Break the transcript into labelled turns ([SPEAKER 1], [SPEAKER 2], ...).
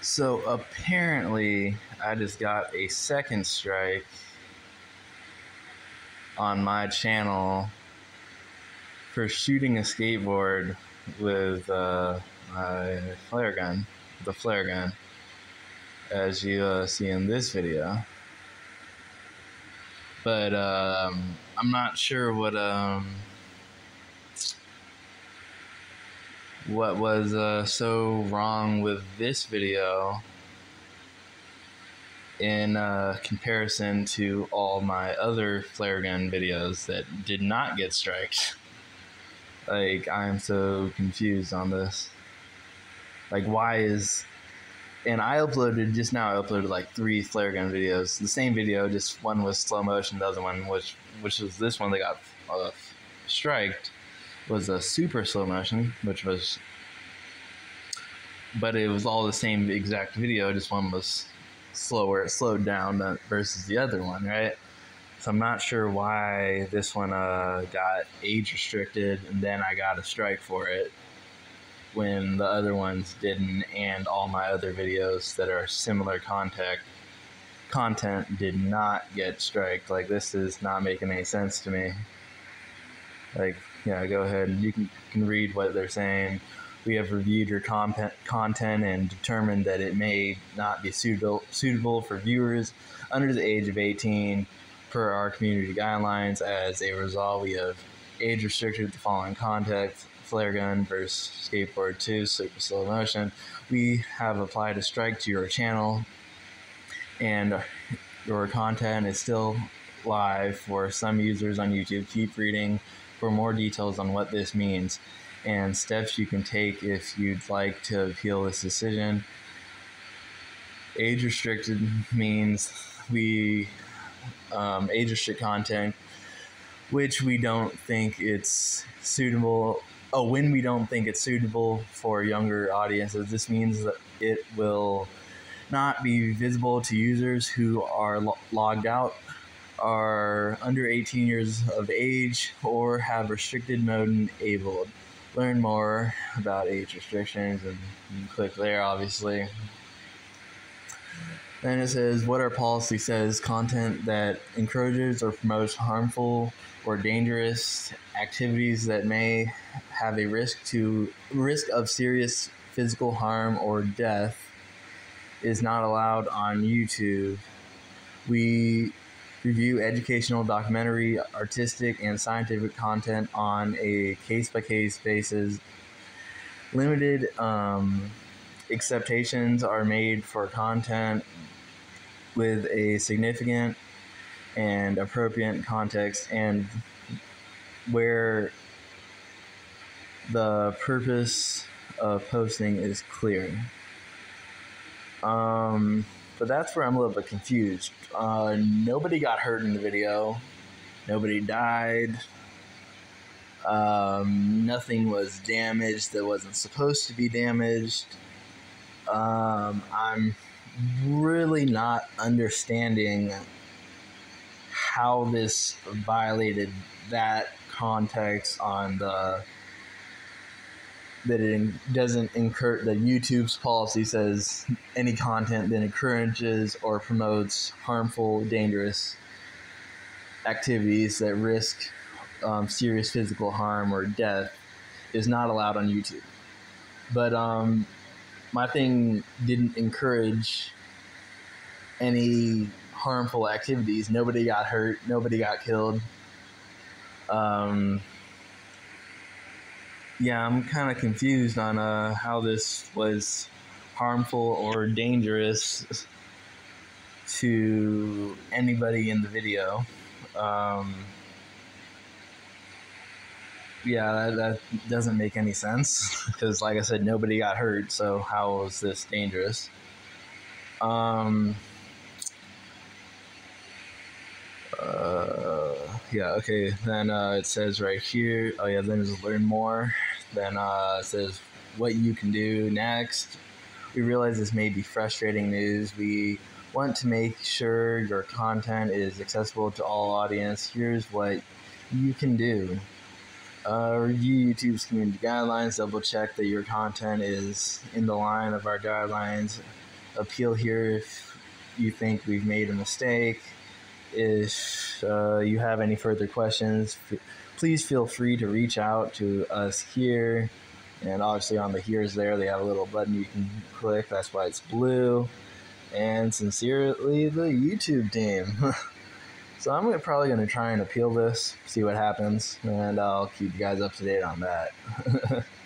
[SPEAKER 1] So apparently, I just got a second strike on my channel for shooting a skateboard with uh, my flare gun, the flare gun, as you uh, see in this video. But um, I'm not sure what um, what was uh, so wrong with this video in uh, comparison to all my other flare gun videos that did not get strikes. Like, I'm so confused on this. Like, why is. And I uploaded, just now I uploaded like three flare gun videos. The same video, just one was slow motion, the other one, which, which was this one that got uh, striked, was a super slow motion, which was. But it was all the same exact video, just one was slower, it slowed down versus the other one, right? So I'm not sure why this one uh, got age restricted and then I got a strike for it when the other ones didn't, and all my other videos that are similar contact content did not get striked. Like this is not making any sense to me. Like, yeah, go ahead. And you can, can read what they're saying. We have reviewed your content content and determined that it may not be suitable suitable for viewers under the age of 18 per our community guidelines. As a result, we have age restricted the following content flare gun versus skateboard 2 super slow motion. We have applied a strike to your channel, and your content is still live for some users on YouTube. Keep reading for more details on what this means and steps you can take if you'd like to appeal this decision. Age restricted means we um, age restricted content, which we don't think it's suitable. Oh, when we don't think it's suitable for younger audiences, this means that it will not be visible to users who are lo- logged out, are under 18 years of age, or have restricted mode enabled. Learn more about age restrictions and click there, obviously. Then it says what our policy says content that encourages or promotes harmful or dangerous activities that may have a risk to risk of serious physical harm or death is not allowed on YouTube. We review educational, documentary, artistic, and scientific content on a case by case basis. Limited um, acceptations are made for content with a significant and appropriate context and where the purpose of posting is clear. Um, but that's where I'm a little bit confused. Uh, nobody got hurt in the video. Nobody died. Um, nothing was damaged that wasn't supposed to be damaged. Um, I'm really not understanding how this violated that context on the that it doesn't incur that YouTube's policy says any content that encourages or promotes harmful, dangerous activities that risk um, serious physical harm or death is not allowed on YouTube. But um, my thing didn't encourage any harmful activities. Nobody got hurt. Nobody got killed. Um, yeah, I'm kind of confused on uh, how this was harmful or dangerous to anybody in the video. Um, yeah, that, that, doesn't make any sense because, like I said, nobody got hurt. So how was this dangerous? Um. Uh, yeah. Okay. Then uh, it says right here. Oh yeah. Then there's learn more. Then uh, it says what you can do next. We realize this may be frustrating news. We want to make sure your content is accessible to all audience. Here's what you can do. Uh, review YouTube's community guidelines. Double check that your content is in the line of our guidelines. appeal here if you think we've made a mistake. If uh, you have any further questions, f- please feel free to reach out to us here. And obviously, on the here's there, they have a little button you can click. That's why it's blue. And sincerely, the YouTube team. so I'm gonna, probably going to try and appeal this, see what happens, and I'll keep you guys up to date on that.